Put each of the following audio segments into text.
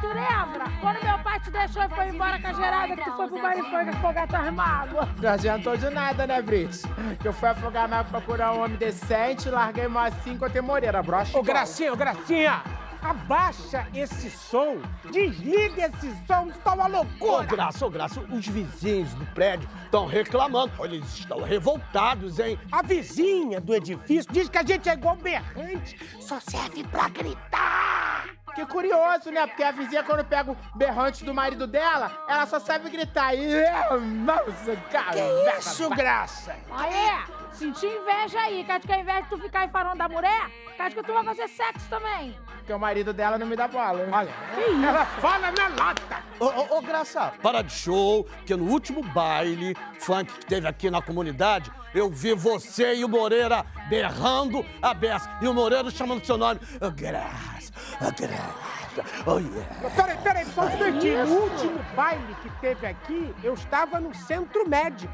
Tu lembra? Quando meu pai te deixou e foi embora com a gerada, que tu foi pro e foi afogar tuas mágoas. Não adiantou de nada, né, Brits? Que eu fui afogar mais pra procurar um homem decente, larguei mais assim com a Moreira, brocha. Ô, Gracinha, ô, Gracinha! Abaixa esse som! Desliga esse som! Está uma Ô, loucura! Graça, ô, Graça, os vizinhos do prédio estão reclamando. Olha, eles estão revoltados, hein? A vizinha do edifício diz que a gente é igual berrante, só serve pra gritar! Que curioso, né? Porque a vizinha, quando pega o berrante do marido dela, ela só sabe gritar. Nossa, cara. Que isso, Graça? Aí, senti inveja aí. Quer que ao invés de tu ficar aí falando da mulher, quer que tu vai fazer sexo também. Porque o marido dela não me dá bola. Olha, ela fala na lata! Ô, ô, ô, Graça, para de show, que no último baile funk que teve aqui na comunidade, eu vi você e o Moreira berrando a beça. E o Moreira chamando seu nome. Ô, Graça, ô, Graça, oh yeah. Peraí, peraí, só um instantinho. No último baile que teve aqui, eu estava no centro médico.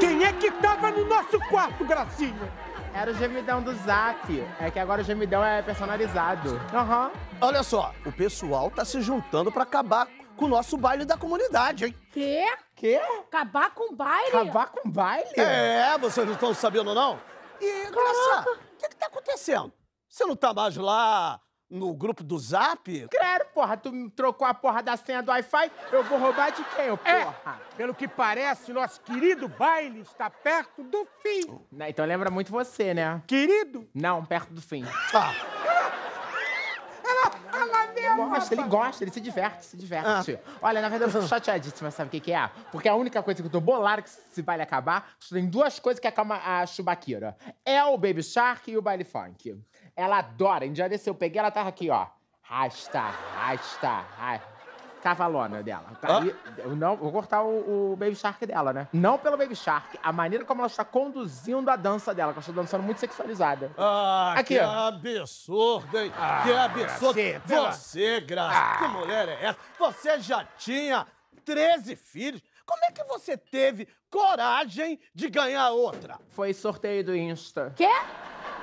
Quem é que estava no nosso quarto, Gracinha? Era o gemidão do Zap. É que agora o gemidão é personalizado. Aham. Olha só, o pessoal tá se juntando para acabar com o nosso baile da comunidade, hein? Quê? Quê? Acabar com o baile? Acabar com baile? É, vocês não estão sabendo, não? E, Graça, o que que tá acontecendo? Você não tá mais lá no grupo do Zap? Claro, porra. Tu me trocou a porra da senha do Wi-Fi, eu vou roubar de quem, ô É, porra? pelo que parece, nosso querido baile está perto do fim. Né, Então lembra muito você, né? Querido? Não, perto do fim. Ah! Gosta, ele gosta, ele se diverte, se diverte. Olha, na verdade, eu fico chateadíssima, sabe o que, que é? Porque a única coisa que eu tô bolada que se baile acabar, tem duas coisas que acalma a Chubaquira. É o Baby Shark e o baile funk. Ela adora, em dia desse eu peguei, ela tava aqui, ó. Rasta, rasta, rasta. Cavalona dela. Tá eu não, vou cortar o, o Baby Shark dela, né? Não pelo Baby Shark, a maneira como ela está conduzindo a dança dela, que ela está dançando muito sexualizada. ah Aqui, que ó. absurdo, hein? que absurdo. Você, Graça, que mulher é essa? Você já tinha 13 filhos. Como é que você teve coragem de ganhar outra? Foi sorteio do Insta. Quê?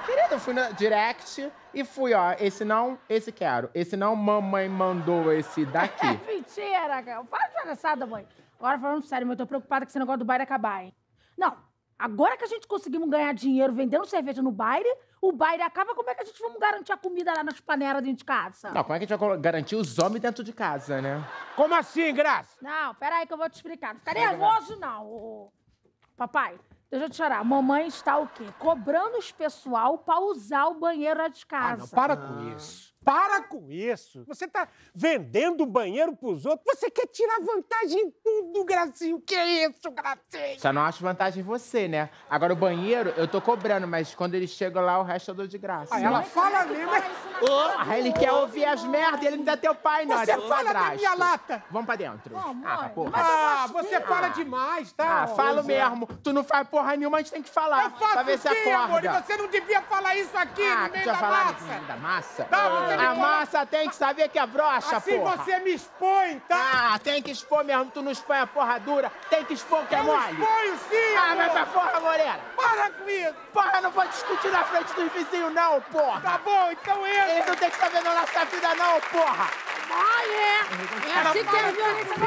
Querida, eu fui na direct e fui, ó. Esse não, esse quero. Esse não, mamãe mandou esse daqui. É mentira, cara. Para de palhaçada, mãe. Agora, falando sério, mas eu tô preocupada com esse negócio do baile acabar, hein? Não, agora que a gente conseguimos ganhar dinheiro vendendo cerveja no baile, o baile acaba, como é que a gente vamos garantir a comida lá nas panelas dentro de casa? Não, como é que a gente vai garantir os homens dentro de casa, né? Como assim, Graça? Não, peraí que eu vou te explicar. Não fica nervoso, não. ô- Papai, deixa eu te chorar. Mamãe está o quê? Cobrando os pessoal pra usar o banheiro lá de Ah, casa. não, para com isso. Para com isso. Você tá vendendo o banheiro pros outros. Você quer tirar vantagem em tudo, Gracinha. O que é isso, Gracinha? Só não acho vantagem em você, né? Agora o banheiro eu tô cobrando, mas quando eles chegam lá, o resto eu dou de graça. Ah, ela fala mesmo. Ah, ele quer ouvir as merdas e ele não dá teu pai, não. Você fala da minha lata. Vamos pra dentro. Não, mãe, ah, porra. Ah, você fala Ah. demais, tá? Ah, falo mesmo. Tu não faz porra nenhuma, a gente tem que falar. Eu faço pra ver se sim, amor, e acorda. você não devia falar isso aqui ah, no meio já da falar massa. da massa? Tá, você me a massa tem que saber que é broxa, Assim porra. você me expõe, tá? Ah, tem que expor mesmo. Tu não expõe a porra dura. Tem que expor que é Eu mole. exponho sim, Ah, mas pra porra, Moreira. Para com isso. Porra, eu não vou discutir na frente dos vizinhos, não, porra. Tá bom, então Eles entra. não têm que saber da nossa vida, não, porra. Ah, é. É assim que é a violência